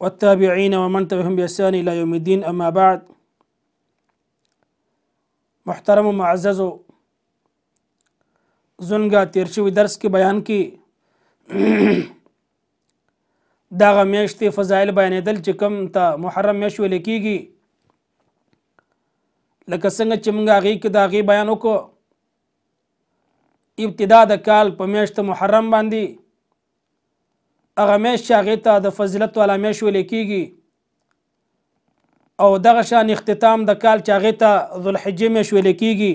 والتابعين ومن تبعهم بإحسان إلى يوم الدين أما بعد محترم معزز زنګا تیر شوی درس کې بیان کې دغه میاشتې فضایل بیانېدل چې کوم ته محرم میاشت ویل کېږي لکه څنګه چې موږ هغې کې د هغې بیان وکړو ابتدا د کال په میاشت محرم باندې هغه میاشت چې هغې ته د فضیلت والا میاشت ویل کېږي او دغه شان اختتام د کال چې هغې ته ذوالحجې میاشت ویل کېږي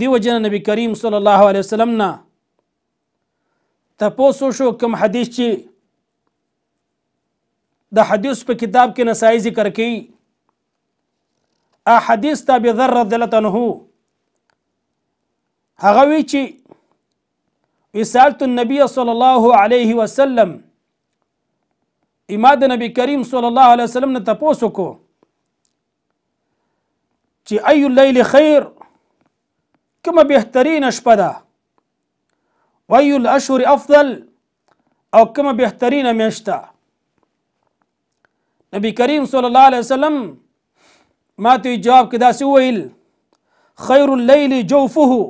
دیو جن نبی کریم صلی الله علیه وسلم نه تپوسو شو کوم حدیث چې د حدیث په کتاب کې نسائی ذکر کړي ا حدیث ته به ذر رضی الله عنه هغه وی چې اسالت النبي صلی الله علیه وسلم اماد نبی کریم صلی الله علیه وسلم نه تاسو کو چې اي الليل خير کومه بهترین شپه ده وای الاشهر افضل او کومه بهترین میاشت ده نبی کریم صلی الله علیه وسلم ما ته جواب کې داسې ویل خیر الليل جوفه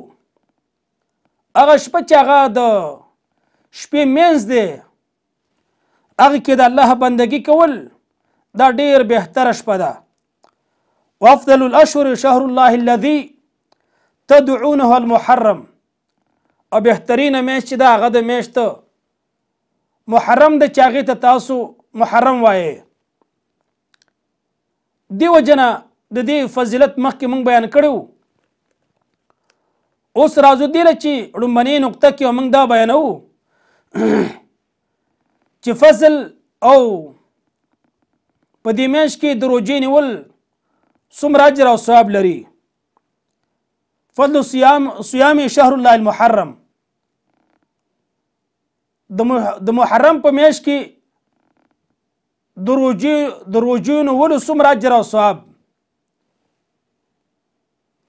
هغه شپه چې هغه د شپې مینځ دی هغه کې د الله بندگی کول دا ډیر بهتره شپه ده وافضل الاشهر شهر الله الذي تدعونه المحرم او بهترینه میاشت چې دا هغه د میاشت محرم د چاغې ته تاسو محرم وایې دیو جنا د دې فضیلت مخکې مونږ بیان کړو اوس راځو دی چې لومبنې نقطه کې مونږ دا بیانو چې فضل او په دې میاشت کې د روژې نیول څومره اجر او ثواب لري فضل صيام صيام شهر الله المحرم د محرم په میاشت کې د روژې د روژې نو ولو څومره اجر او ثواب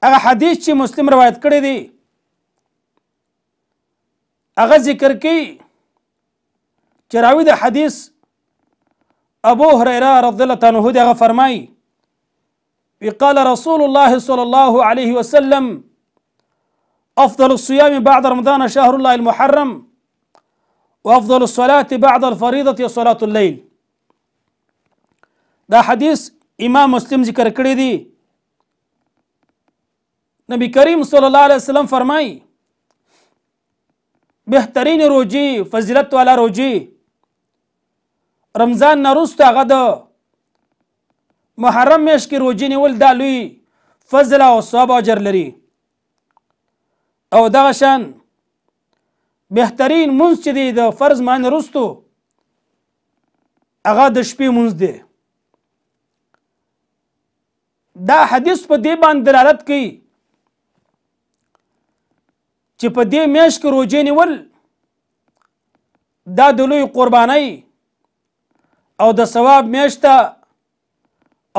هغه حدیث چې مسلم روایت کړی دی هغه ذکر کوي چې راوی د حدیث ابو هريره رضی الله عنه دغه فرمایي قال رسول الله صلى الله عليه وسلم أفضل الصيام بعد رمضان شهر الله المحرم وأفضل الصلاة بعد الفريضة صلاة الليل دا حدیث امام مسلم ذکر کړی دی نبی کریم صلی الله علیه وسلم فرمایي بهترین روجي فضیلت والا روجي رمضان نه وروسته هغه د محرم میاشت کې روزې نیول دا لوی فضل او ثواب اجر لري او دغه شان بهترین منځ چې دی د فرض معنی رستو هغه د شپې منځ دی دا حدیث په دې باندې دلالت کوي چې په دې میاشت کې روزې نیول دا د لوی قربانۍ او د ثواب میاشت ده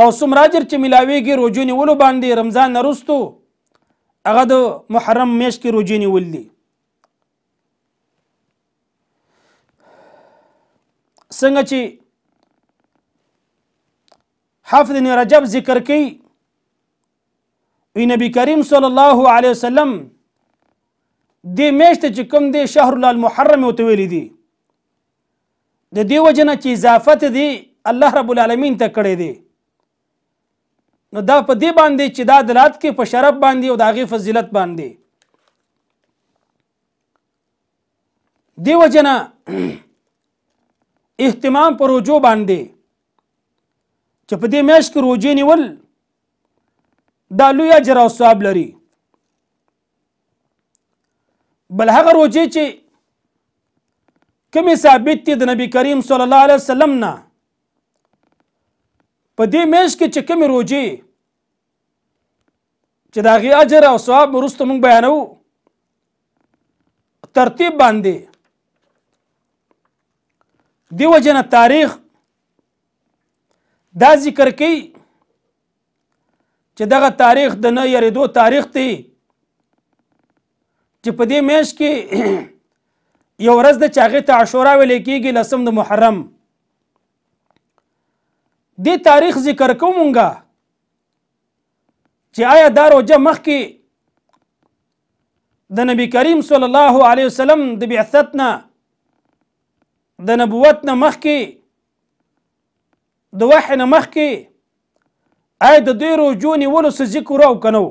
او څومره اجر چې ملاویږي روژو نیولو باندې رمضان نه رستو هغه د محرم میاشت کې روژې نیول دي څنګه چې حافظ بن رجب ذکر کوي وی نبی کریم صلی الله علیه وسلم د میشت چې کوم دی شهر الله المحرم وته ویل دي د دې وجه نه چې اضافت دی الله رب العالمین ته کړی دی نو دا په دې باندې چې دا دلالت کې په شرف باندې او د هغې فضیلت باندې دی وجنه اهتمام پر روجو باندې چې په دې میاشت کې روجې نیول دا لوی اجر او ثواب لري بل هغه روجه چې کومې ثابت دي د نبی کریم صلی الله علیه وسلم نه په دې میش کې چې کومې روجه چې د هغې اجر او ثواب وروسته موږ بیانو ترتیب باندې دیو جن تاریخ دا ذکر کوي چې دغه تاریخ د نه یریدو تاریخ دی چې په دې میش کې یو ورځ د چاغې ته عاشورا ویل کېږي لسم د محرم دې تاریخ ذکر کومونګه چې آیا دا روجه مخکې د نبی کریم صلی الله علیه وسلم د بعثت نه د نبوت نه مخکې د وحی نه مخکې آیا د دوی روجو نیولو څه ذکر او که نه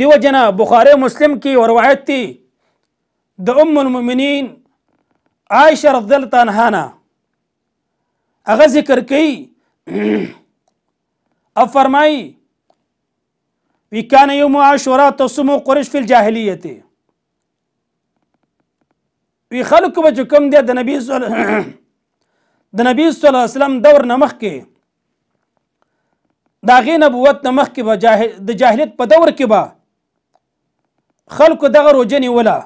دیو جنا بخاری مسلم کې یو روایت دی د ام المؤمنین عائشه رضی الله عنها نه هغه ذکر کوي او فرمایي وکانه یوم عاشورا تصوم قریش فی الجاهلیته وی خلکو به چې کوم دی د نبی صلی الله د نبی صلی الله علیه وسلم دور نه مخکې د هغې نبوت نه مخکې به جاهل د جاهلیت په دور کې به خلکو دغه روژه نیوله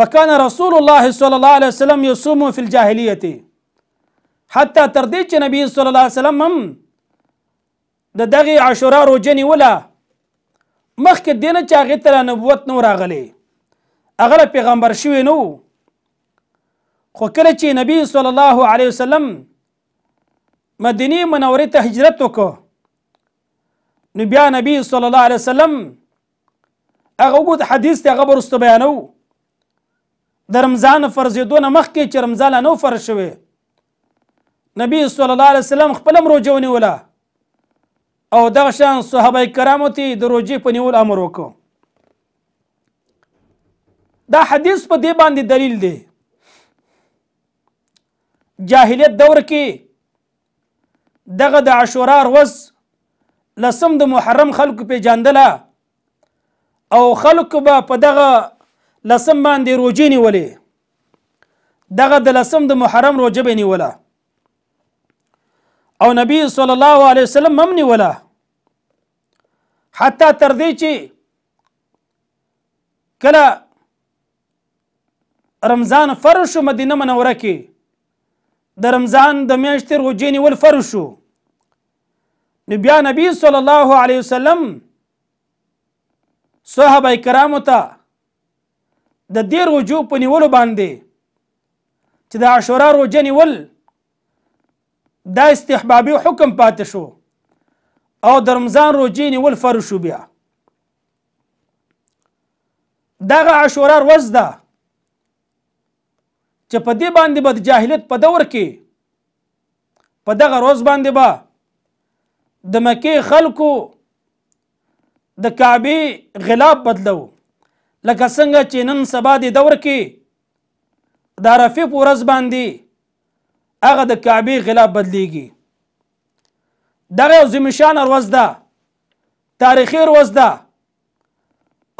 وکان رسول الله صلی الله علیه وسلم یصوم فی الجاهلیه حتی تر دې چې نبی صلی الله علیه وسلم هم د دغه عاشورا روژه نیوله مخکې دینه چې هغه ته نبوت نو راغلی هغه پیغمبر شوی نو خو کله چې نبی صلی الله علیه وسلم مدینه منوره ته هجرت وکړ نو بیا نبی صلی الله علیه وسلم هغه وګت حدیث ته غبر است بیانو د رمضان فرضیدو نه مخکې چې رمضان نو فرض شوی نبی صلی الله علیه وسلم خپل روزه ونیوله او دغه شان صحابه کرامو ته د روزې په نیول امر وکړو دا حدیث په دې باندې دلیل دی جاهلیت دور کې دغه د عاشورا ورځ لسم د محرم خلکو پیژندله او خلکو به په دغه لسم باندې روزې نیولې دغه د لسم د محرم روجه به نیوله او نبی صلی الله علیه وسلم هم نیوله حتی تر دې چې کله رمضان فرض شو مدینه منوره کې د رمضان د میاشتې روجې نیول فرض شو نو بیا نبی صلی الله علیه وسلم صحابه کرامو ته د دې روجو په نیولو باندې چې د عاشورا روجه نیول دا استحبابي حکم پاتې شو او د رمضان روجې نیول فرض شو بیا دغه عاشورا ورځ ده چې په دې باندې به د جاهلیت په دور کې په دغه ورځ باندې به د مکې خلکو د کعبه غلاف بدلو لکه څنګه چې نن سبا د دور کې د عرفې په ورځ باندې هغه د کعبه غلاف بدلیږي دغه یو ذمه شان ورځ ده تاریخي ورځ ده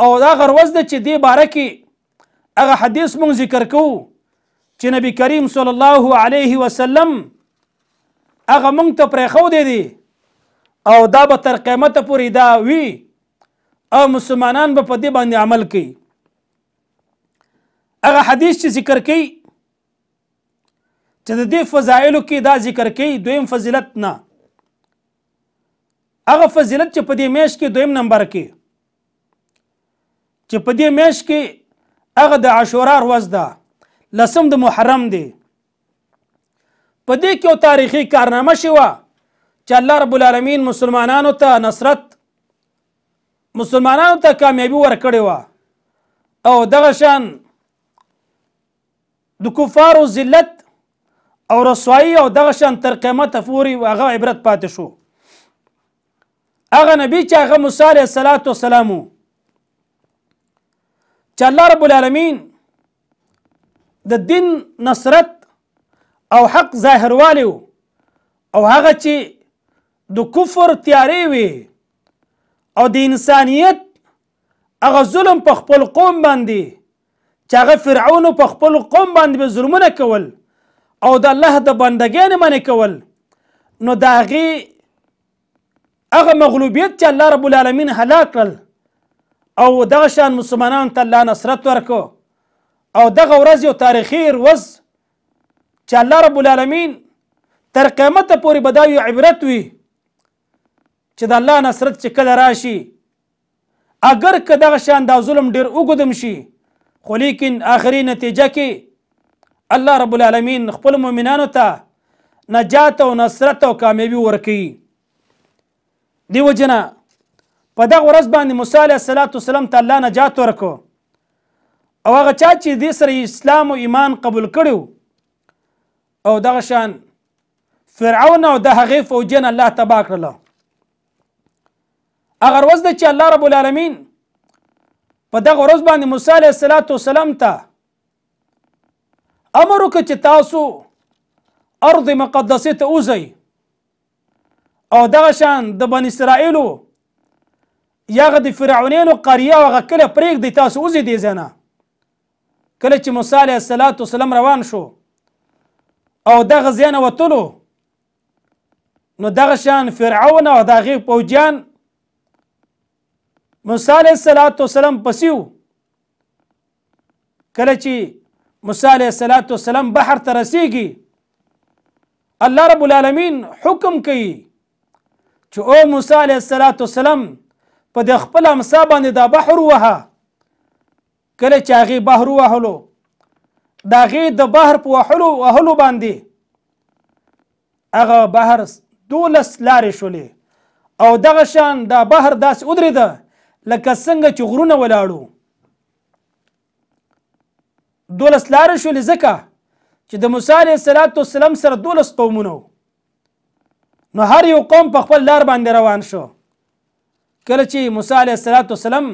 او دا غروز ده چې دې باره کې هغه حدیث مونږ ذکر کوو چې نبی کریم صلی الله علیه وسلم هغه مونږ ته پرې خو دی دی او دا به تر قیامت پورې دا وی او مسلمانان به په دې باندې عمل کوي هغه حدیث چې ذکر کوي چې د دې فضایلو کې دا ذکر کوي دویم فضیلت نه هغه فضیلت چې په دې میش کې دویم نمبر کې چې په دې میاشت کې هغه د عاشورا ورځ ده لسم د محرم دی په دې کې یو تاریخي کارنامه شوه چې الله رب العالمین مسلمانانو ته نصرت مسلمانانو ته کامیابی ورکړې وه او دغه شان د کفارو ذلت او رسوایی او دغه شان تر قیامت پورې هغه عبرت پاتې شو هغه نبی چې هغه موسی علیه الصلاۃ والسلام چې الله رب العالمین د دین نصرت او حق ظاهروالی او هغه چې د کفر تیارې وي او د انسانیت هغه ظلم په خپل قوم باندې چې هغه فرعون په خپل قوم باندې به ظلمونه کول او د الله د بندګانو باندې کول نو د هغې هغه مغلوبیت چې الله رب العالمین هلاک کړل او دغه شان مسلمانان ته الله نصرت ورکو او دغه ورځ یو تاریخي ورځ چې الله رب العالمین تر قیامت پورې به دا یو عبرت وي چې د الله نصرت چې کله راشي اګر که دغه شان دا ظلم ډیر اوګدم شي خو لیکن اخري نتیجه کې الله رب العالمین خپل مؤمنانو ته نجات او نصرت او کامیابی ورکي دیو جنا په دغه ورځ باندې موسی علیه السلام ته الله نجات ورکو او هغه چا چې د سره اسلام او ایمان قبول کړو او دغه شان فرعون او د هغه فوجین الله تبا کړل هغه ورځ ده چې الله رب العالمین په دغه ورځ باندې موسی علیه السلام ته امر وکړ چې تاسو ارض مقدسه ته اوځئ او دغه شان د بن اسرائیلو یاغه د فرعونینو قریه او هغه کله پرېږ دی تاسو اوځئ دې ځای نه کله چې موسی علیه السلام روان شو او دغه ځای نه وتلو نو دغه شان فرعون او دغه پوجان موسی علیه السلام پسیو کله چې موسی علیه السلام بحر ته رسیږي الله رب العالمین حکم کوي چې او موسی علیه السلام په د خپل امسا باندې دا بحر وها کله چې هغې بحر ووهلو د هغې د بحر په وهلو وهلو باندې هغه بحر دولس لارې شولې او دغه شان دا بحر داسې ودرېده لکه څنګه چې غرونه ولاړو دولس لارې شولې ځکه چې د موسی علیه السلام سره دولس قومونه نو هر یو قوم په خپل لار باندې روان شو کله چې موسی علیه السلام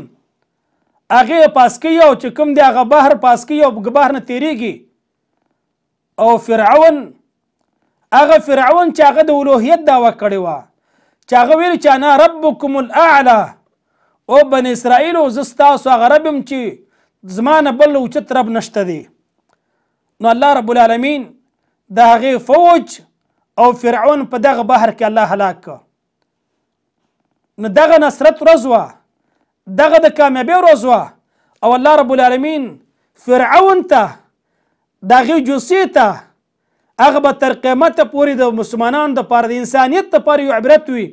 هغه پاس کوي او چې کوم دی هغه بحر پاس کوي او بحر نه تیریږي او فرعون هغه فرعون چې هغه د اولوهیت دعوه کړې وه چې هغه ویل چې انا ربکم الاعلى او بن اسرائیل او زستاسو هغه رب يم چې زما نه بل اوچت رب نشته دی نو الله رب العالمین د هغې فوج او فرعون په دغه بحر کې الله هلاک کړ نو دغه نصرت ورځ وه دغه د کامیابی ورځ وه او الله رب العالمین فرعون ته د هغې جوسې ته هغه به تر قیامته پورې د مسلمانانو دپاره د انسانیت دپاره یو عبرت وي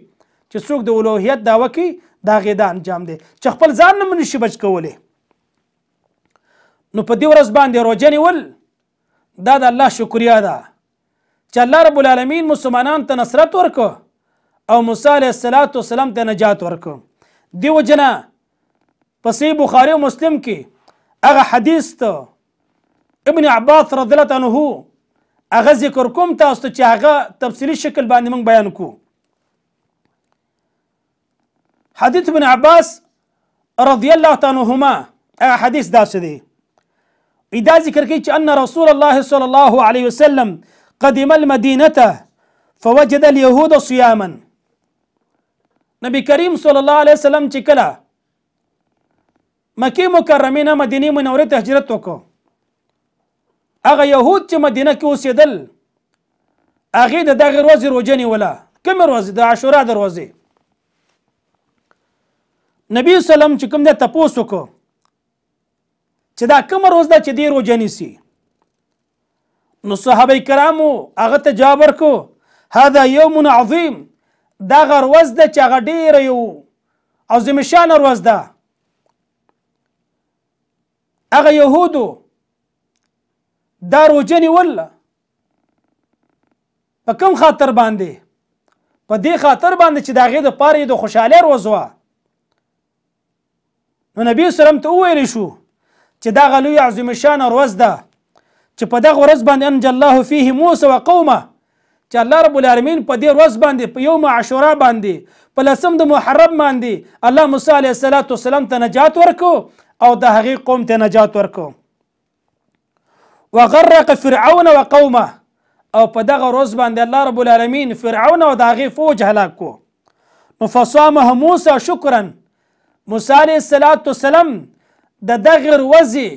چې څوک د الوهیت دعوه کوي د هغې دا انجام دی چې خپل ځان نه نشي بچ کولی نو په دې ورځ باندې روژه نیول دا د الله شکریا ده چې الله رب العالمین مسلمانان ته نصرت ورکو او موسی علیه السلام ته نجات ورکو دیو جنا پسې بخاری او مسلم کې هغه حدیث ته ابن عباس رضی الله عنه هغه ذکر کوم تاسو ته چې هغه تفصیلی شکل باندې موږ بیان کو حدیث ابن عباس رضی الله تعالی عنهما هغه حدیث داسې دی ادا ذکر کوي چې ان رسول الله صلی الله علیه وسلم قدم المدینه فوجد اليهود صياما نبی کریم صلی الله علیه وسلم چې کله مکه مکرمه نه مدینه منوره ته هجرت وکړ هغه يهود چې مدینه کې اوسېدل هغه د دغه ورځې روزه نیوله کوم ورځ د عاشورا د ورځې نبی سلام چې کوم د تپوسو کو چې دا کوم ورځ ده چې دی روزه نیسی نو صحابه کرامو هغه ته جواب ورکو هذا يوم عظيم دا غر ورځ ده چې هغه ډیر یو عظیم شان ورځ ده هغه يهودو دا روجه نیول په کوم خاطر باندې په دې خاطر باندې چې د هغې د پاره د خوشحالۍ روز وه نو نبی سلم ته وویل شو چې دا غلوی عظیم شان روز ده چې په دغه ورځ باندې انج الله فيه موسی وقومه چې الله رب العالمین په دې ورځ باندې په یوم عاشورا باندې په لسم د محرم باندې الله موسی علیه السلام ته نجات ورکو او د هغې قوم ته نجات ورکو وغرق فرعون وقومه او په دغه ورځ باندې الله رب العالمین فرعون او د هغې فوج هلاک کو نو فصامه موسی شکرا موسی علیه السلام د دغه ورځې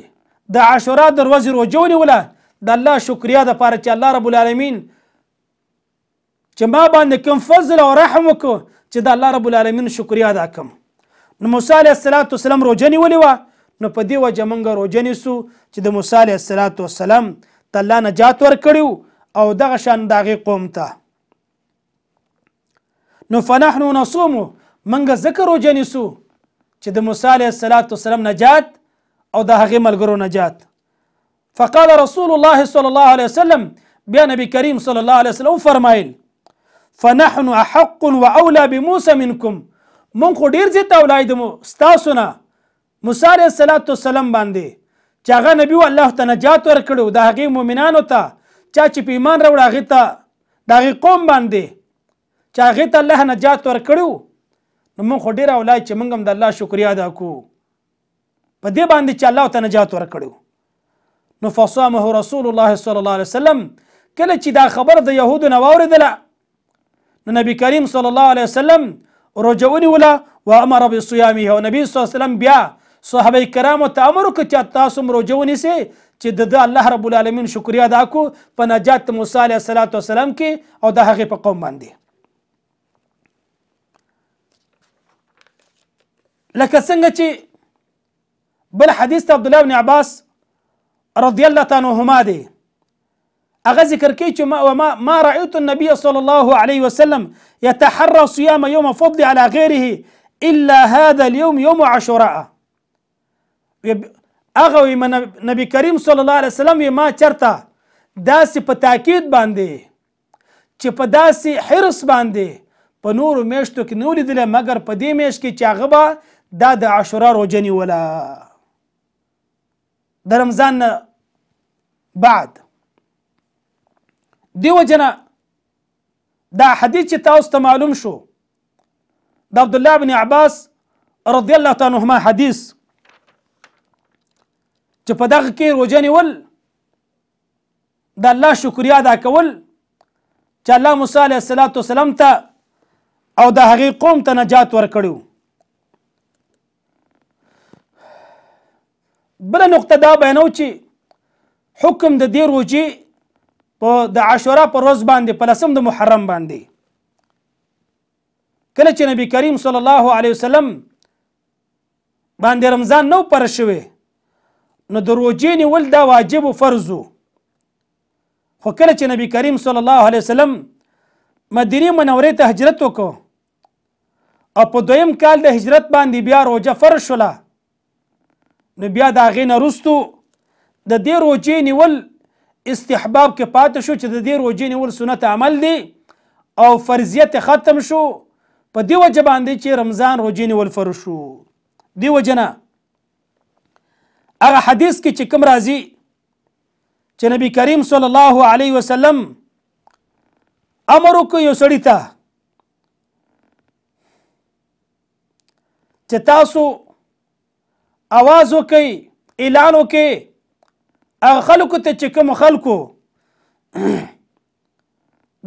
د عاشورا د ورځې روژه ونیوله د الله شکریا د پاره چې الله رب العالمین چې ما باندې کوم فضل او رحم وکړو چې د الله رب العالمین شکریا ادا کوم نو موسی علیه السلام روژه نیولې وه نو په دې وجه موږ روژه نیسو چې د موسی علیه السلام ته الله نجات ورکړي او دغه شان د هغې قوم ته نو فنحن نصوم منګه ذکر او جنسو چې د موسی علیه السلام نجات او د هغه ملګرو نجات فقال رسول الله صلی الله علیه وسلم بیا نبی کریم صلی الله علیه وسلم فرمایل فنحن احق واولى بموسى منكم من خو ډیر زیات اولای د مو ستاسو نه موسی علیه السلام باندې چې هغه نبي و الله ته نجات ورکړي او د هغې مؤمنانو ته چا چې په ایمان راوړ هغې ته د هغې قوم باندې چې هغې ته الله نجات ورکړي نو موږ خو ډېر اولای چې موږ هم د الله شکریا ادا کړو په دې باندې چې الله ته نجات ورکړو نو فصامه رسول الله صلی الله علیه وسلم کله چې دا خبر د يهودو نه واوریدله نو نبی کریم صلی الله علیه وسلم روزه ونیوله و امر بصيامه او نبی صلی الله علیه وسلم بیا صحابه کرامو ته امر وکړ چې تاسو هم روزه ونیسئ چې د الله رب العالمین شکریا ادا کو په نجات موسی علیه السلام کې او د هغې په قوم باندې لکه څنګه چې بل حدیث ته عبدالله بن عباس رضی الله تعالی عنهما دی هغه ذکر کوي چې ما, ما, ما رأيت النبي صلى الله عليه وسلم يتحرى صيام يوم فضل على غيره إلا هذا اليوم يوم عاشوراء هغه نبی کریم صلی الله علیه وسلم ما چرته داسې په تاکید باندې چې په داسې حرص باندې په نورو میاشتو کې نو لیدل مګر په دې میاشت کې چې هغه به دا د عاشورا روژه نیوله د رمضان نه بعد دیو جنا دا حدیث چې تاسو ته معلوم شو د عبد الله بن عباس رضی الله تعالی عنهما حدیث چې په دغه کې روژه نیول د الله شکریا ادا کول چې الله موسی علیه السلام ته او د هغې قوم ته نجات ورکړو بل نقطه دا بیانو چې حکم د دې روزي په د عاشورا پر ورځ باندې په لسم د محرم باندې کله چې نبی کریم صلی الله علیه وسلم باندې رمضان نو پر شوی نو د روجې نیول دا واجب او فرض وو خو کله چې نبی کریم صلی الله علیه وسلم مدینه منورې ته هجرت وکړ او په دویم کال د هجرت باندې بیا روجه فرض شوله نو بیا دا غې نه رستو د دې روجې نیول استحباب کې پاتې شو چې د دې روجې نیول سنت عمل دی او فرضیت ختم شو په دی وجه باندې چې رمضان روجې نیول فرض شو دی وجنه هغه حدیث کې چې کوم راځي چې نبی کریم صلی الله علیه وسلم امر وکړ یو سړی ته چې تاسو اواز وکي اعلان وکي هغه خلکو ته چې کوم خلکو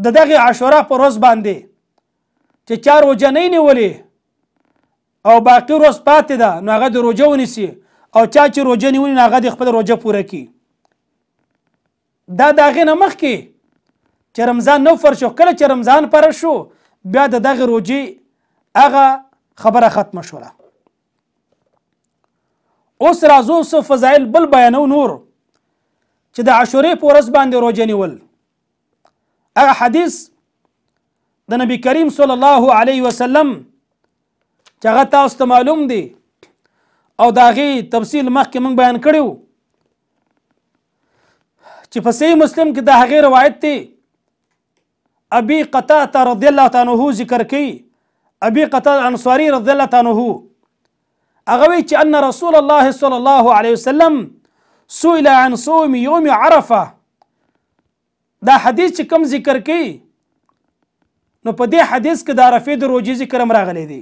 د دغه عاشورا پر ورځ باندې چې چار روژه نه نیولې او باقی ورځ پاتې ده نو هغه د روژه ونیسي او چا چې روژه نیولې نو هغه د خپل روژه پوره کړي دا د هغې نه مخکې چې رمضان نو فرض شو کله چې رمضان فرض شو بیا د دغه روژې هغه خبره ختمه شوله اوس راځو څه فضایل بل بیانو نور چې د عاشورې په ورځ باندې روژه نیول هغه حدیث د نبی کریم صلی الله علیه وسلم چې هغه تاسو ته معلوم دی او دا غي تفصیل مخکې موږ بیان کړیو چې په صحیح مسلم کې دا هغه روایت دی ابي قتاده رضی الله تعالی عنہ ذکر کوي ابي قتاده انصاري رضی الله تعالی عنہ هغه وی چې ان رسول الله صلی الله علیه وسلم سئل عن صوم يوم عرفه دا حدیث چې کوم ذکر کوي نو په دې حدیث کې د عرفه د روزي ذکر هم راغلی دی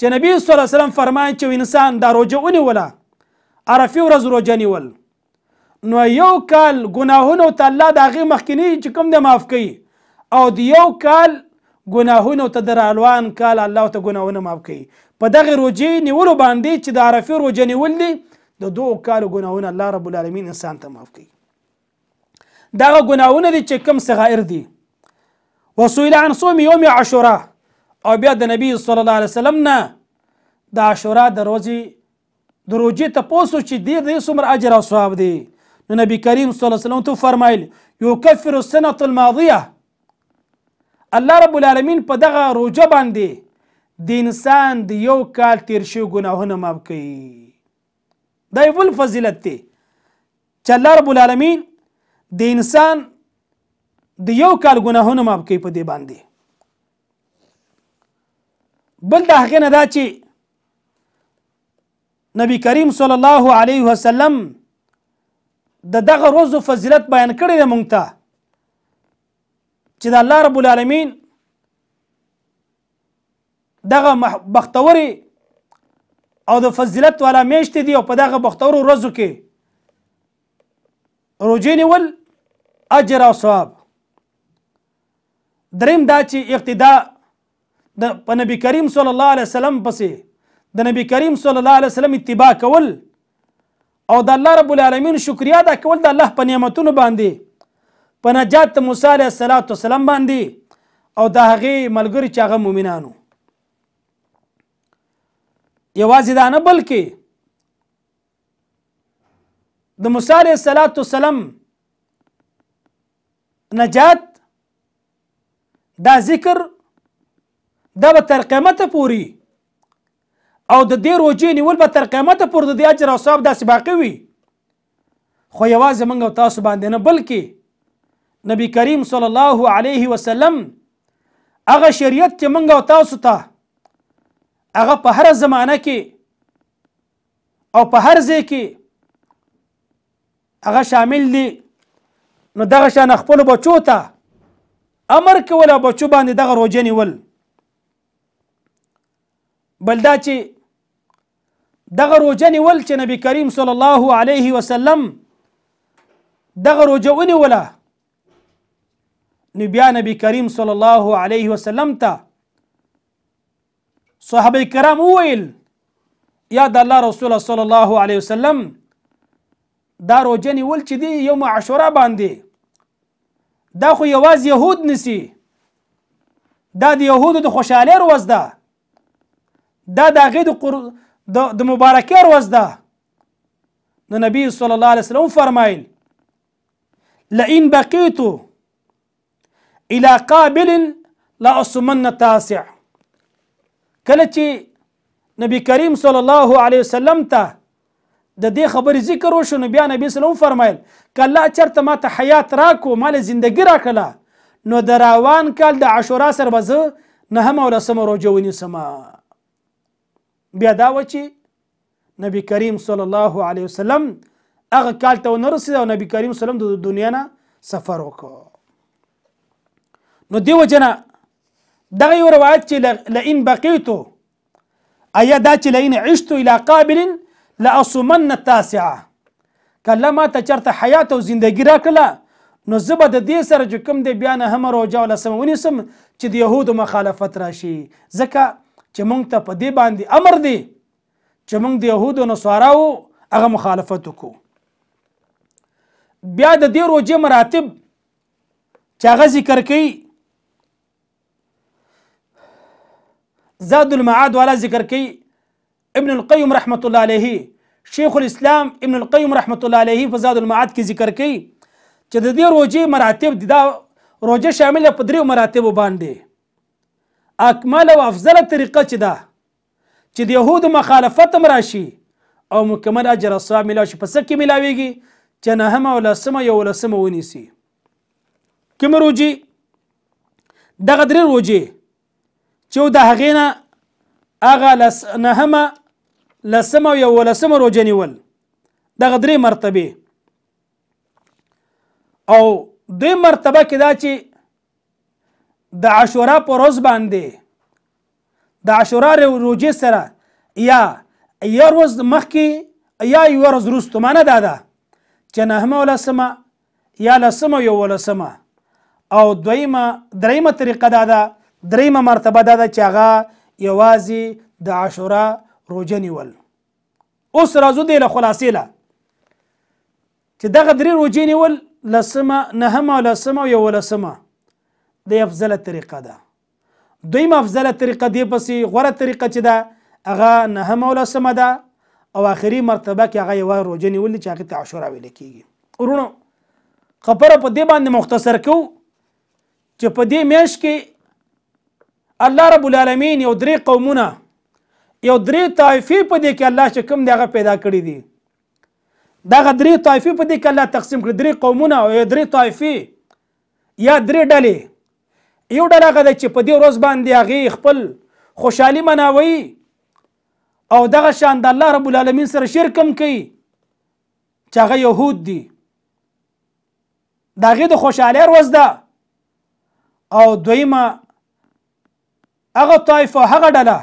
چې نبی صلی الله علیه وسلم فرمایي چې انسان دا روزه ونیوله عرفي ورځ روزه نیول نو یو کال ګناهونه ته الله د هغې مخکینی چې کوم دی معاف کوي او د یو کال ګناهونه ته د روان کال الله ته ګناهونه معاف کوي په دغه روزې نیولو باندې چې د عرفي روزه نیول دي د دوه کالو ګناهونه الله رب العالمین انسان ته معاف کوي دغه ګناهونه دي چې کم صغائر دي وسئل عن صوم يوم عاشوراء او بیا د نبی صلی الله علیه وسلم نه د عاشورا د ورځې د روزې ته پوسو چې دې دې څومره اجر او ثواب دی نو نبی کریم صلی الله علیه وسلم تو فرمایل یکفر السنه الماضیه الله رب العالمین په دغه روزه باندې د انسان د یو کال تیر شو ګناهونه معاف کوي دا یو بل فضیلت دی چې الله رب العالمین د انسان د یو کال ګناهونه معاف کوي په دې باندې بل د هغې نه دا چې نبی کریم صلی الله علیه وسلم د دغه روزو فضیلت بیان کړی دی مونږ ته چې د الله رب العالمین دغه بختورې او د فضیلت والا میشتې دي او په دغه بختورو ورځو کې روژې نیول اجر او ثواب دریم دا چې اقتدا د په نبی کریم صلی الله علیه وسلم پسې د نبی کریم صلی الله علیه وسلم اتباع کول او د الله رب العالمین شکریا ادا کول د الله په نعمتونو باندې په نجات موسی علیه السلام باندې او د هغه ملګری چې هغه مؤمنانو یوازې دا نه بلکې د موسی علیه السلام نجات دا ذکر دا به تر قیامت پوری او د دې روجې نیول به تر قیامته پورې د دې اجر او ثواب داسې باقي وي خو یوازې موږ او تاسو باندې نه بلکې نبی کریم صلی الله علیه وسلم هغه شریعت چې موږ او تاسو ته هغه په هر زمانه کې او په هر ځای کې هغه شامل دي نو دغه شان خپل بچو ته امر کول او بچو باندې دغه روزه نیول بل دا چې دغه روژه نیول چې نبی کریم صلی الله علیه وسلم دغه روژه ونیوله نو بیا نبی کریم صلی الله علیه وسلم ته صحابه کرام وویل یا د الله رسول صلی الله علیه وسلم دا روژه نیول چې دی یوم عاشورا باندې دا خو یوازې یهود نسی دا د يهودو د خوشحالۍ ورځ ده دا د هغې د قر... د, د مبارکۍ ورځ ده نو نبی صلی الله علیه وسلم فرمایل لئن بقیت الى قابل لا اصمن تاسع کله چې نبی کریم صلی الله علیه وسلم ته د دې خبرې ذکر وشو نو بیا نبی سلام فرمایل کله چرته ما ته حیات راکو مال زندگی راکړه نو د روان کال د عاشورا سره به زه نهم او لسم روژه ونیسم بیا دا و چې نبی کریم صلی الله علیه وسلم هغه کال ته ونه رسېد او نبی کریم صلی الله علیه وسلم د دنیا نه سفر وکړ نو دیو جنا دغه یو روایت چې لئن بقیتو ایا دا چې لئن عشت الى قابل لاصومن التاسعه کله ما ته چرته حیات او زندگی راکړه نو زه به د دې سره چې کوم دی بیا نه هم روژه او لسمه ونیسم چې د یهودو مخالفت راشي ځکه چې موږ ته په دې باندې امر دی چې موږ د یهودو نصاراو هغه مخالفت وکړو بیا د دې روژې مراتب چې هغه ذکر کوي زاد المعاد والا ذکر کوي ابن القیم رحمت الله علیه شیخ الاسلام ابن القیم رحمت الله علیه په زاد المعاد کې ذکر کوي چې د دې روزې مراتب دي دا روزه شامل په دریو مراتبو باندې اکمل او افضل طریقه چې ده چې د یهودو مخالفت هم راشي او مکمل اجر ثواب ملاوي شي په څه کې ملاویږي چې نهمه او لسمه یو لسمه ونیسي کوم روجي دغه درې روجي چې د هغې نه هغه لس نهمه لسمه او یولسمه روجه نیول دغه درې مرتبه او دوی مرتبه کې دا چې د عاشورا پر ورځ باندې د عاشورا روجې سره یا یو ورځ مخکې یا یو ورځ وروسته معنی دا ده چې نهمه او لسمه یا لسمه یولسمه او دویمه دریمه طریقه دا ده دریمه مرتبه دا ده چې هغه یوازې د عاشورا روژه نیول اوس راځو دی له خلاصې له چې دغه درې روژې نیول لسمه نهمه لسمه او یولسمه د افضله طریقه ده دویم افضله طریقه دی پسې غوره طریقه چې ده هغه نهمه او لسمه ده او آخري مرتبه کې هغه یوه روژه نیول دي چې هغې ته عاشورا ویل کېږي وروڼو خبره په دې باندې مختصر کو چې په دې میاشت کې الله رب العالمین یو درې قومونه یو درې طایفې په دې کې الله چې کوم دی هغه پیدا کړي دي دغه درې طایفې په دې کې الله تقسیم کړي درې قومونه او درې طایفې یا درې ډلې یو ډله هغه ده چې په دې ورځ باندې هغې خپل خوشحالي مناوي او دغه شان د الله رب العالمین سره شرک هم کوي چې هغه یهود دي د هغې د خوشحالۍ ورځ ده او دویمه هغه طایفه هغه ډله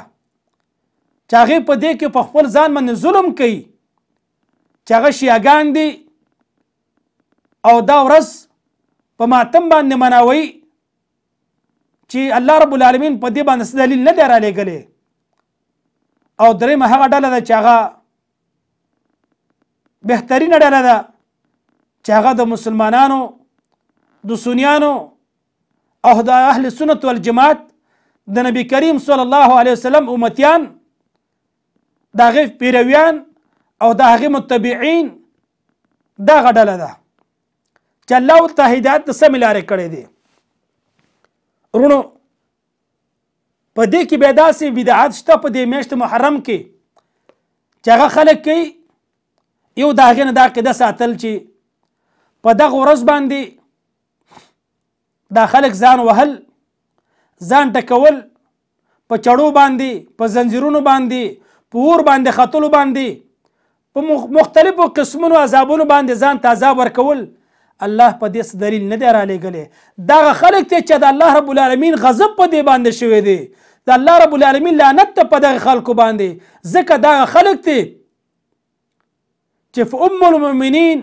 چې هغې په دې کې په خپل ځان باندې ظلم کوي چې هغه شیعګان دي او دا ورځ په ماتم باندې مناوي چې الله رب العالمین په دې باندې دلیل نه دی را لېږلی او درېمه هغه ډله ده چې هغه بهترینه ډله ده چې هغه د مسلمانانو د سنیانو او د اهل سنت والجماعت د نبی کریم صلی الله علیه وسلم امتیان د هغه پیرویان او د هغه متبعین دا غډله ده چې الله ورته هدایت د سم لارې کړې دي ورونو په دې کې به داسې بدعات شته په دې میاشت محرم کې چې هغه خلک کوي یو د هغې نه دا عقیده ساتل چې په دغه ورځ باندې دا خلک ځان وهل ځان ټکول په چړو باندې په زنجیرونو باندې په اور باندې خطلو باندې په مختلفو قسمونو عذابونو باندې ځان ته عذاب ورکول الله په دې دلیل نه دی را لېږلی دغه خلک ته چې د الله رب العالمین غضب په دې باندې شوی دی د الله رب العالمین لعنت ته په دغه خلکو باندې ځکه دغه خلک ته چې ام المؤمنین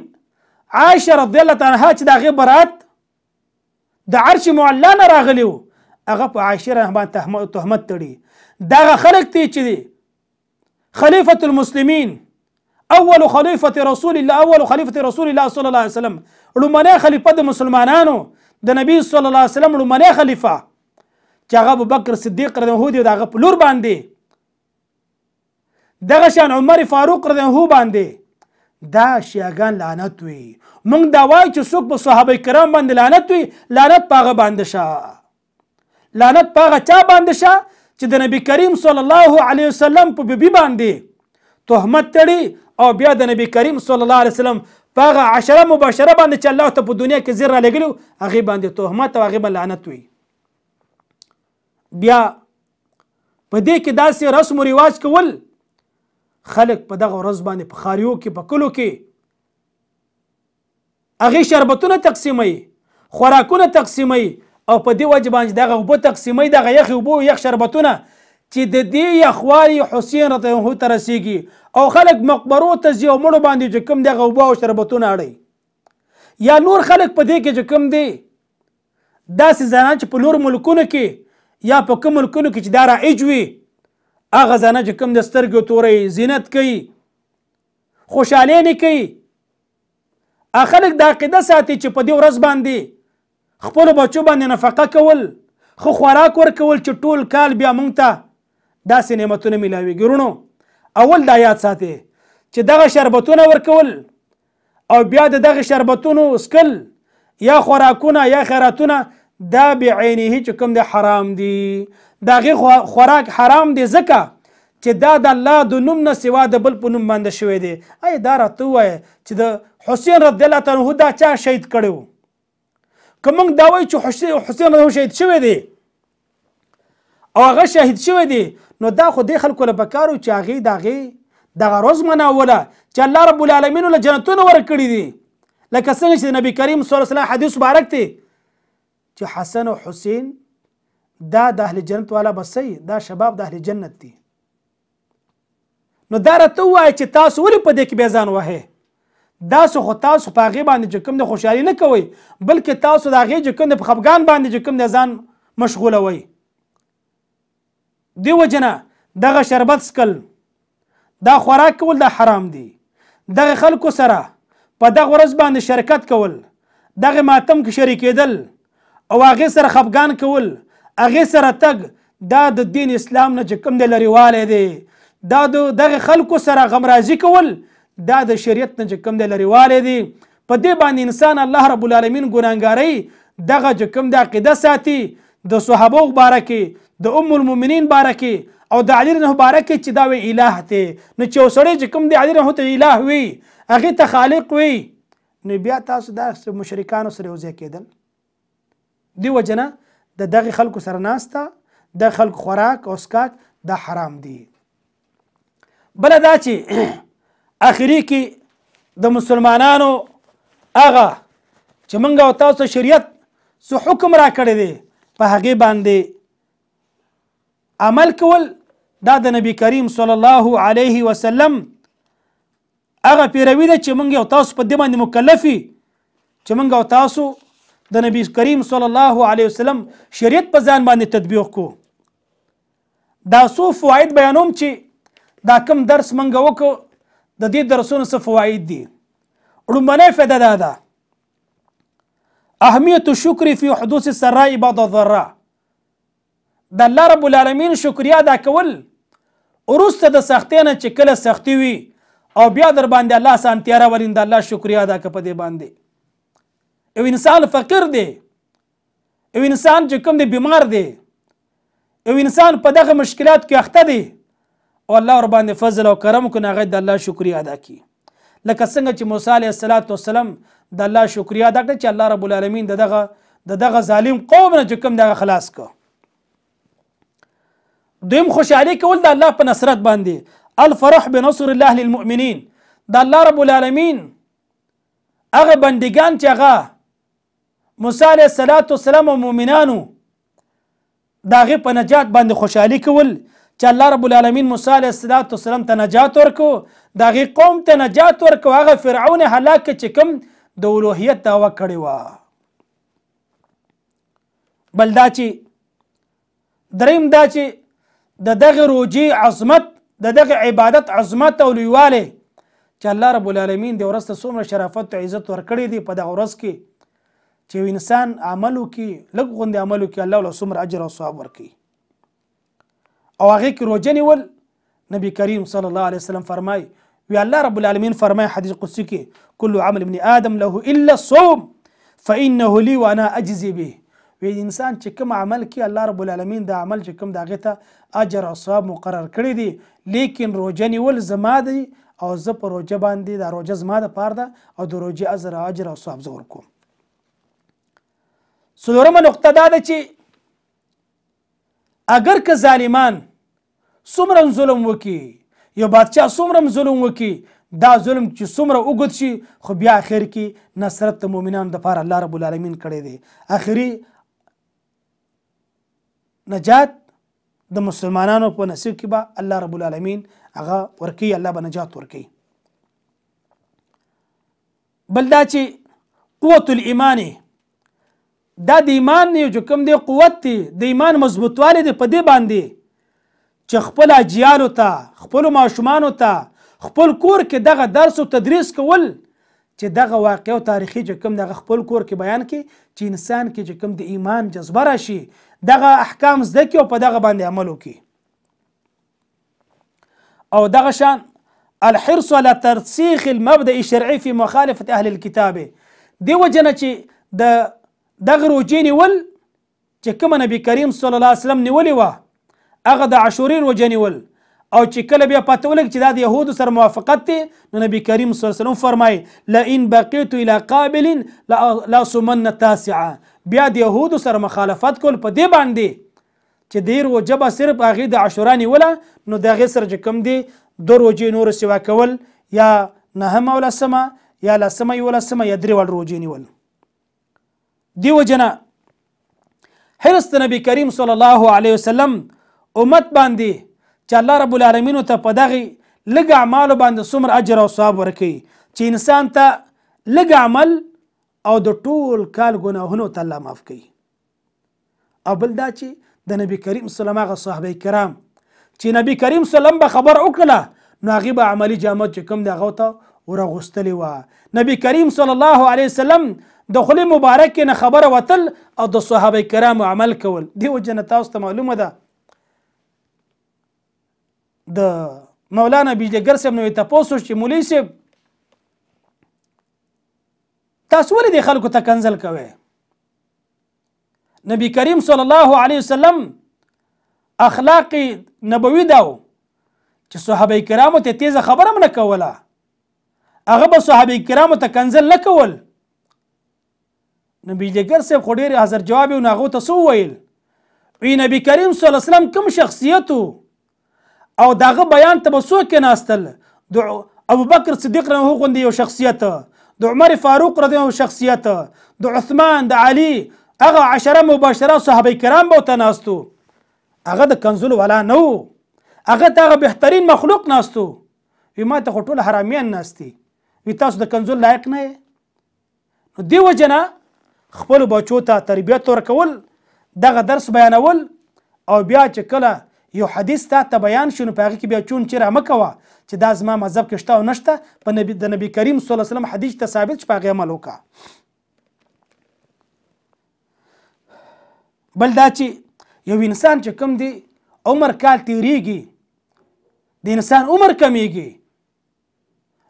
عائشه رضی الله عنها چې دغه برات د عرش معلا نه راغلی وو هغه په عائشه رحمان تهمت تهمت تړي دغه خلک تی چې دی خلیفۃ المسلمین اول خلیفۃ رسول الله اول خلیفۃ رسول الله صلی الله علیه وسلم لومړی خلیفہ د مسلمانانو د نبی صلی الله علیه وسلم لومړی خلیفہ چې هغه ابوبکر صدیق رضی الله عنه دی دغه په لور باندې دغه شان عمر فاروق رضی الله باندې دا شیعاګان لعنت وي موږ دا وایو چې څوک په صحابه کرام باندې لعنت وي لعنت پاغه باندې شه لعنت پاغه چا باندې شه چې د نبی کریم صلی الله علیه وسلم په بیبي باندې تهمت تړي او بیا د نبی کریم صلی الله علیه وسلم پاغه عشره مباشره باندې چې الله ته په دنیا کې زیر را لګلو هغه باندې تهمت او هغه باندې لعنت وي بیا په دې کې داسې رسم و رواج کول خلک په دغه ورځ باندې په خاریو کې په کلو کې هغه شربتونه تقسیمي خوراکونه تقسیمي او په دې وجه باندې دغه وبو تقسیمي دغه یخ وبو یخ شربتونه چې د دې یخوالي حسین رته هو ترسيږي او خلک مقبرو ته ځي او مړو باندې چې کوم دغه وبو او شربتونه اړي یا نور خلک په دې کې چې کوم دی داسې زنان چې په نور ملکونو کې یا په کوم ملکونو کې چې دا رایج وي هغه زنان چې کوم د سترګو تورې زینت کوي خوشاله نه کوي اخلک دا عقیده ساتي چې په دې ورځ باندې خپل بچو باندې نفقه کول خو خوراک ورکول چې ټول کال بیا مونږ ته داسې نعمتونه ملاوي ګرونو اول دا یاد ساتي چې دغه شربتونه ورکول او بیا د دغه شربتونو سکل یا خوراکونه یا خیراتونه دا به عینه چې کوم د حرام دي دا غي خوراک حرام دي زکه چې دا د الله د نوم نه سوا د بل په نوم باندې شوی دی اي دا راته وای چې د حسین رضی الله تعالی دا چا شهید کړو که موږ دا وایو چې حسین رضی شهید شوی دی او هغه شهید شوی دی نو دا خو دې خلکو له پکارو چې هغه دغه دغه روز مناوله چې الله رب العالمین له جنتونو ورکړي دي لکه څنګه چې نبی کریم صلی الله علیه وسلم حدیث مبارک دی چې حسن او حسین دا د اهل جنت والا بسې دا شباب د اهل جنت دي نو دا راته وایي چې تاسو ولې په دې کې بیا ځان وهئ داسې خو تاسو په هغې باندې چې کوم د خوشحالي نه کوئ بلکې تاسو د هغې چې کوم د په خفګان باندې چې کوم د ځان مشغولوئ دیو جنه دغه شربت سکل دا خوراک کول دا حرام دی دغه خلکو سره په دغه ورځ باندې شرکت کول دغه ماتم کې شریکېدل او هغه سره خفګان کول هغه سره تګ دا د دین اسلام نه چې کوم د لريواله دی دا د دغه خلکو سره غمرازي کول دا د شریعت نه چې کوم د لريواله دی په دې باندې انسان الله رب العالمین ګناهګاري دغه چې کوم د عقیده ساتي د صحابه باره کې د ام المؤمنین باره کې او د علی رنه باره کې چې دا وی الٰه ته نو چې وسړی چې کوم د علی رنه ته الٰه وي هغه ته خالق وي نو بیا تاسو دا مشرکان سره وځي کېدل دیو جنا د دغه خلکو سره ناسته د خلکو خوراک او سکاک دا حرام دی بل دا چې اخري کې د مسلمانانو هغه چې موږ او تاسو شریعت څه حکم را کړی دی په هغه باندې عمل کول دا د نبی کریم صلی الله علیه وسلم هغه پیروي ده چې مونږ او تاسو په دې باندې مکلف یو چې مونږ او تاسو د نبی کریم صلی الله علیه وسلم شریعت په ځان باندې تطبیق کو دا څو فواید بیانوم چې دا کم درس منګه وکړو د دې درسونو څه فواید دي لومبنه فائدہ دا ده اهمیت الشکر فی حدوث السراء بعد الضراء د الله رب العالمین شکریا ادا کول وروسته د سختۍ نه چې کله سختی وي او بیا در باندې الله سانتیا راولي د الله شکریا ادا که په دې باندې یو انسان فقیر دی یو انسان چې کوم دی بیمار دی یو انسان په دغه مشکلات کې اخته دی او الله ور باندې فضل او کرم وکړي هغه د الله شکریا ادا کړي لکه څنګه چې موسی علیه السلام د الله شکریا ادا کړ چې الله رب العالمین دغه دغه ظالم قوم نه چې کوم دغه خلاص کړ دویم خوشحالي کول د الله په نصرت باندې الفرح بنصر الله للمؤمنین د الله رب العالمین هغه بندگان چې هغه موسی علیه السلام او مؤمنانو د هغه په نجات باندې خوشحالي کول چې الله رب العالمین موسی علیه السلام ته نجات ورکو د هغې قوم ته نجات ورکو هغه فرعون هلاک چې کوم د الوهیت دعوه کړې وه بل دا چې دریم دا چې د دغه روجي عظمت د دغه عبادت عظمت او لویواله چې الله رب العالمین د ورځ ته څومره شرافت او عزت ورکړي دي په دغه ورځ کې چې یو انسان عمل وکړي لږ غوندې عمل وکړي الله له څومره اجر او ثواب ورکوي او هغې کې روژه نیول نبی کریم صلی الله علیه وسلم فرمایي وی الله رب العالمین فرمای حدیث قدسی کې کل عمل ابن آدم له الا الصوم فانه لي وانا اجزي به وی انسان چې کوم عمل کې الله رب العالمین دا عمل چې کوم داغه ته اجر او ثواب مقرر کړی دی لیکن روژه نیول زما دی او زه په روژه باندې دا روژه زما د پاره ده او د روژې اجر اجر او ثواب زه ورکوم څلورمه نقطه دا ده چې اگر که ظالمان څومره ظلم وکړي یو بادشاه څومره ظلم وکړي دا ظلم چې څومره وګد شي خو بیا اخر کې نصرت د مؤمنانو لپاره الله رب العالمین کړی دی اخري نجات د مسلمانانو په نصیب کې به الله رب العالمین هغه ورکی الله به نجات ورکی بل دا چې قوت الايمان دا د ایمان یو چې کوم دی قوت دی د ایمان مضبوطوالی دی په دې باندې چې خپل اجیالو ته خپل ماشومانو ته خپل کور کې دغه درس او تدریس کول چې دغه واقع او تاریخي چې کوم دغه خپل کور کې بیان کی چې انسان کې چې کوم د ایمان جذبه راشي دغه احکام زده کی او په دغه باندې عمل وکي او دغه شان الحرص على ترسيخ المبدا الشرعي في مخالفه اهل الكتاب دیو جن چې د دغه روجې نیول چې کومه نبی کریم صلی الله علیه وسلم نیولې وه هغه د عاشورې روژه نیول او چې کله بیا پته ولګي چې دا د یهودو سره موافقت دی نو نبی کریم صلی الله علیه وسلم فرمایي لئن بقیت الی قابل لا صومن تاسعه بیا د یهودو سره مخالفت کول په دې باندې چې د روژه به صرف هغې د عاشورا نیوله نو د هغې سره چې کوم دی دو روژې نور سوا کول یا نهمه او لسمه یا لسمه یولسمه یا درې وړ روژې نیول دیو جنا حرص د نبی کریم صلی الله علیه وسلم امت باندې چې الله رب العالمین ته په دغه لږ اعمال باندې څومره اجر او ثواب ورکړي چې انسان ته لږ عمل او د ټول کال ګناهونو ته الله معاف کوي او بل دا چې د نبی کریم صلی الله علیه صحابه کرام چې نبی کریم صلی الله به خبر وکړه نو هغه به عملی جامه چې کوم دغه ته ورغوستلی و نبی کریم صلی الله علیه وسلم د خلی مبارک نه خبره وتل او د صحابه کرام عمل کول دی وجنه تاسو ته معلومه ده د مولانا بجلګر صاحب نو تاسو چې مولوی صاحب تاسو ولې د خلکو ته کنزل کوئ نبی کریم صلی الله علیه وسلم اخلاق نبوي داو چې صحابه کرامو ته تیزه خبره نه کوله هغه به صحابه کرامو ته کنزل نه کول نبی لګر صاحب خو ډیر حاضر جواب او ناغو ته سو ویل وی نبی کریم صلی الله علیه وسلم کوم شخصیت او داغه بیان ته به څوک ناستل د ابوبکر صدیق رحمه الله غوندې یو شخصیت د عمر فاروق رضی الله شخصیت د عثمان د علی هغه عشره مباشره صحابه کرام به تناستو هغه د کنزل ولا نو هغه ته بهترین مخلوق ناستو وی ما ته ټول حرامیان ناستی وی تاسو د کنزل لایق نه نو دی وجنه خپل بچو ته تربیت ورکول دغه درس بیانول او بیا چې کله یو حدیث تا ته بیان شونه په هغه کې بیا چون چې را مکوه چې دا زما مذهب کې شته او نشته په نبی د نبی کریم صلی الله علیه وسلم حدیث ته ثابت چې په هغه عمل وکړه بل دا چې یو انسان چې کم دی عمر کال تیریږي د انسان عمر کمیږي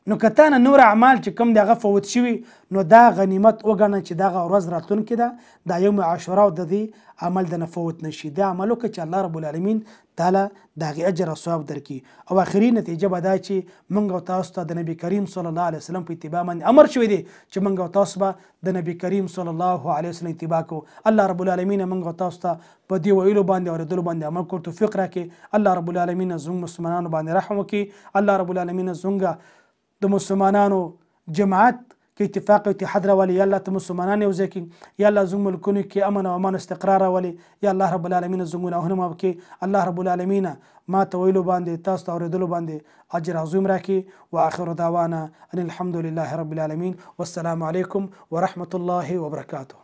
نو که تانه نور اعمال چې کوم دی هغه فوت شوي نو دا غنیمت وګڼه چې دغه ورځ راتلونکې ده دا یوم عاشورا او د دې عمل د نه فوت نشي دا عمل وکړه چې الله رب العالمین تعالی د هغې اجر او ثواب درکړي او اخري نتیجه به دا چې موږ او تاسو ته د نبي کریم صلی الله علیه وسلم په اتباع باندې امر شوی دی چې موږ او تاسو به د نبی کریم صلی الله علیه وسلم اتباع کوو الله رب العالمین موږ او تاسو ته په دې ویلو باندې او اورېدلو باندې عمل کول توفیق راکړي الله رب العالمین زموږ مسلمانانو باندې رحم وکړي الله رب العالمین زموږ د مسلمانانو جماعت کې اتفاق او اتحاد راولي یا الله ته مسلمانان یو ځای کړي یا الله زموږ ملکونو کې امن او امان استقرار راولي یا الله رب العالمین زموږ ګناهونه معاف کړي الله رب العالمین ما ته ویلو باندې تاسو ته اوریدلو باندې اجر عظیم راکړي واخر دعوانا ان الحمد لله رب العالمین والسلام علیکم ورحمت الله وبرکاته